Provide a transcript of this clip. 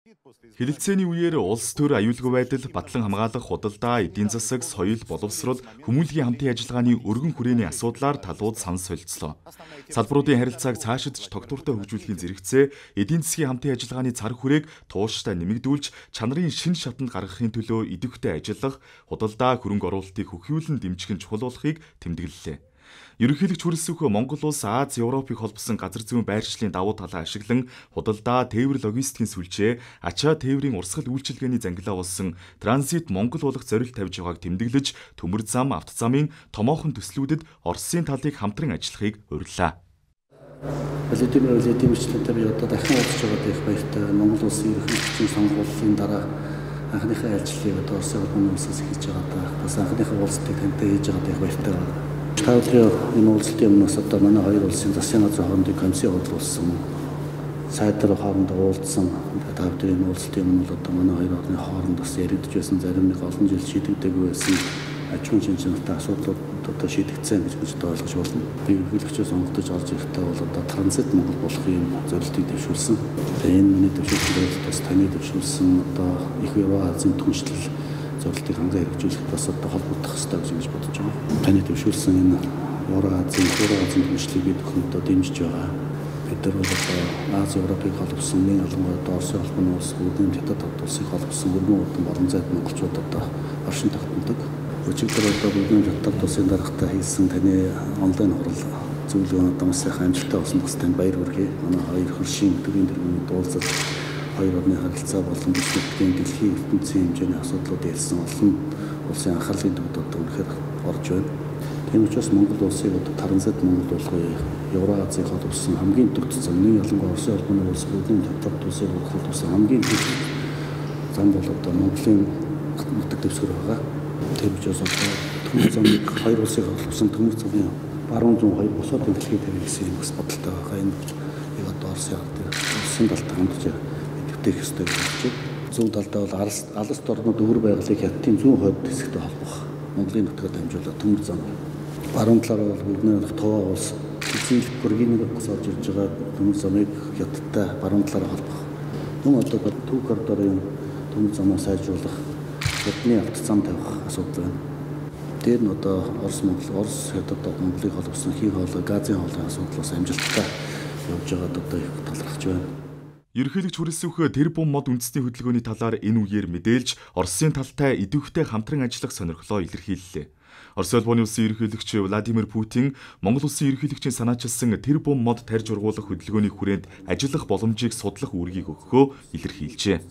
Хилэлцээний үеэр улс төр аюулгүй байдал, батлан хамгаалах, худалдаа, эдийн засаг, соёл, боловсрол, хүмүүнлэгийн хамтын ажиллагааны өргөн хүрээний асуудлаар талууд санал солилцлоо. Салбаруудын харилцааг цаашид ч тогтвортой хөгжүүлэхийн зэрэгцээ эдийн засгийн хамтын ажиллагааны цар хүрээг тууштай нэмэгдүүлж, чанарын шин шатанд гаргахын төлөө идэвхтэй ажиллах, худалдаа, хөрөнгө оруулалтыг хөхиүүлэн дэмжих нь чухал болохыг тэмдэглэлээ. Ерөнхийлөгч хүрэлцэх Монгол улс Аз Европыг холбосон газар зүйн байршлын давуу талаа ашиглан худалдаа, тээвэр логистикийн сүлжээ, ачаа тээврийн урсгал үйлчилгээний зангилаа болсон транзит Монгол болох зорилт тавьж байгааг тэмдэглэж төмөр зам, автозамын томоохон төслүүдэд Оросын талыг хамтран ажиллахыг урьлаа. Владимир Владимировичтэй би одоо дахин уулзч байгаа их баяртай. Монгол улсын ерөнхийлөгчийн сонгуулийн дараа анхныхаа ажлыг одоо Оросын улсын улсаас хийж байгаа да. Бас анхныхаа уулзалтыг тантай хийж байгаа их баяртай байна. Та өдрийн энэ уулзалтын өмнөөс одоо манай хоёр улсын засгийн газрын хоорондын комиссийн хөдөлгүүлсэн сайдар хоорондоо уулзсан. Та өдрийн уулзалтын өмнө бол одоо манай хоёр орны хооронд бас яригдж байсан зарим нэг олон жил шийдэгдээгүй байсан аж ахуйн шинжилгээтэй асуудлууд одоо шийдэгдсэн гэж бид ойлгож байна. Би ерөнхийлөгчөө сонгогдож орж ирэхдээ бол одоо транзит Монгол болох юм зорилтыг дэвшүүлсэн. Энэ миний дэвшүүлсэн бас таны дэвшүүлсэн одоо их Евро Азийн түншлэл зорилтыг ханган хэрэгжүүлэх бас одоо холбогдох хэрэгтэй гэж бодож байгаа. Таны төвшүүлсэн энэ Евро Азийн, Евро Азийн хэмжлэгийг бид өхөндөө дэмжиж байгаа. Бид нар бол одоо Аз Европыг холбосон, нэг ялангуяа Оросын холбооны улс, бүгдийн хятад улсыг холбосон өргөн удам орон зайд монголчууд одоо оршин тогтнодог. Өчигдөр одоо бүгдийн хятад улсын дарагтай хийсэн таны онлайн хурал зөвлөгөө одоо маш сайхан амжилттай болсон бас танд баяр хүргэе. Манай хоёр хөршийн төрийн дөрвийн уулзалт хоёр орны харилцаа болон бүс нутгийн дэлхийн ертөнцийн хэмжээний асуудлууд ярьсан олон улсын анхаарлын төвд одоо үнэхээр орж байна. Тийм учраас Монгол улсыг одоо транзит Монгол болгоё Евразийг холбосон хамгийн төгс замны ялангуяа Оросын улбаны улс бүгдийн татвар төсөв холбосон хамгийн төгс зам бол одоо Монголын нутаг дэвсгэр байгаа. Тийм учраас одоо төмөр замыг хоёр улсыг холбосон төмөр замын баруун зүүн хоёр бусад дэлхийд тавих гэсэн юм бас бодолтой байгаа. Энэ одоо Оросын ард Оросын талд хандж бүтээх ёстой гэж байна. Зүүн талдаа бол алс орнууд өвөр байгалыг хятадын зүүн хойд хэсэгтэй холбох Монголын нутгаар дамжуулаад төмөр зам. Баруун талаар бол бүгд тоо улс эцэг Бургиныг орж ирж байгаа төмөр замыг хятадтай баруун талаараа холбох. Түн одоо төв коридорын төмөр замаа сайжруулах, хятадны автозам тавих асуудал байна. Тэр нь одоо Орос Монгол, Орос хятад Монголыг холбосон хий хоолой, газын хоолойн асуудлаас амжилттай явж байгаад одоо их талархаж байна. Ерөнхийлөгч хүрэлцэх тэр бум мод үндэсний хөдөлгөөний талаар энэ үеэр мэдээлж Оросын талтай идэвхтэй хамтран ажиллах сонирхлоо илэрхийллээ. Орос улбаны улсын ерөнхийлөгч Владимир Путин Монгол улсын ерөнхийлөгчийн санаачилсан тэр бум мод тарж ургуулах хөдөлгөөний хүрээнд ажиллах боломжийг судлах үүргийг өгөхөө илэрхийлжээ.